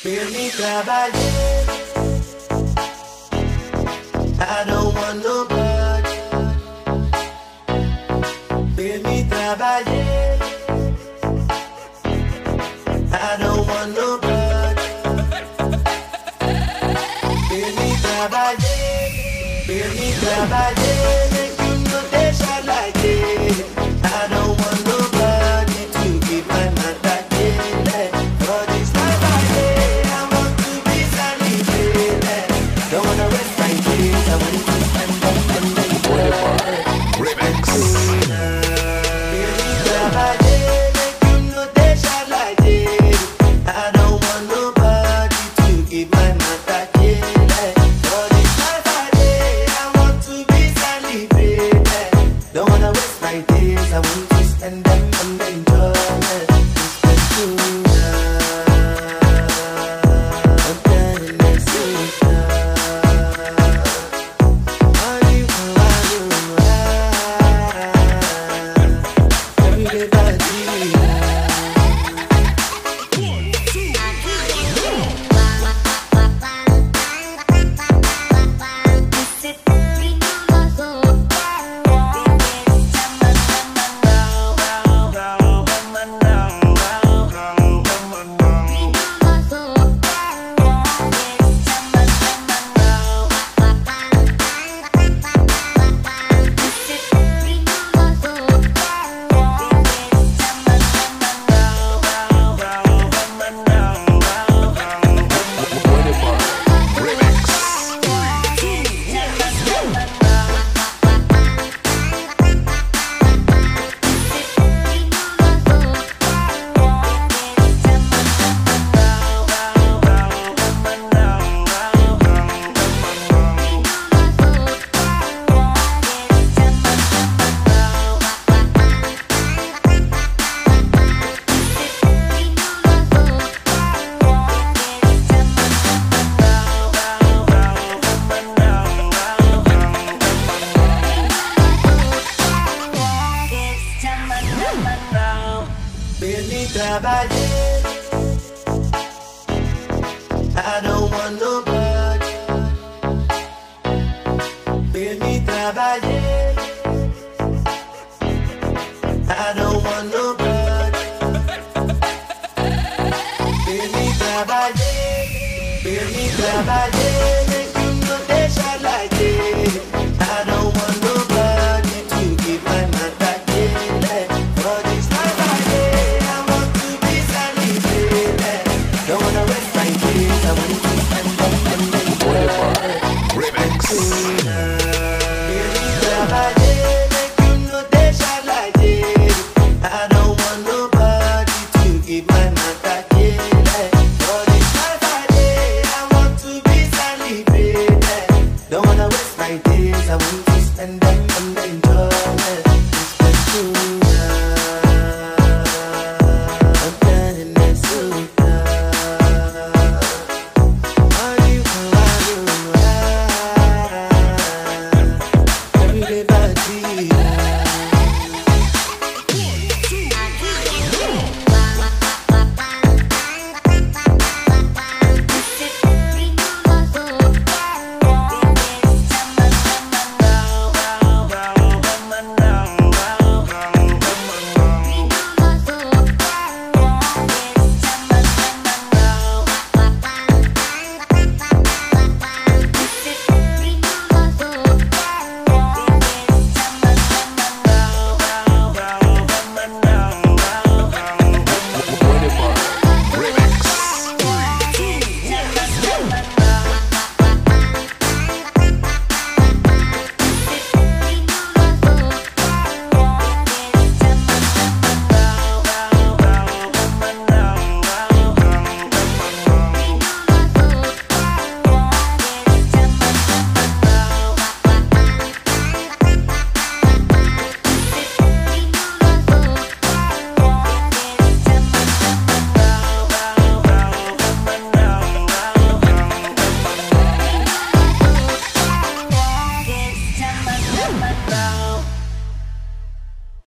Hear trabalhei. I don't want nobody. Hear me trabalhei. I don't want nobody. Hear me trabalhei. Hear me trabalhei. and then I'm in love. really trabalhei. I don't want nobody. Really trabalhei. I don't want nobody. Really trabalhei. Really trabalhei. you know that it's been.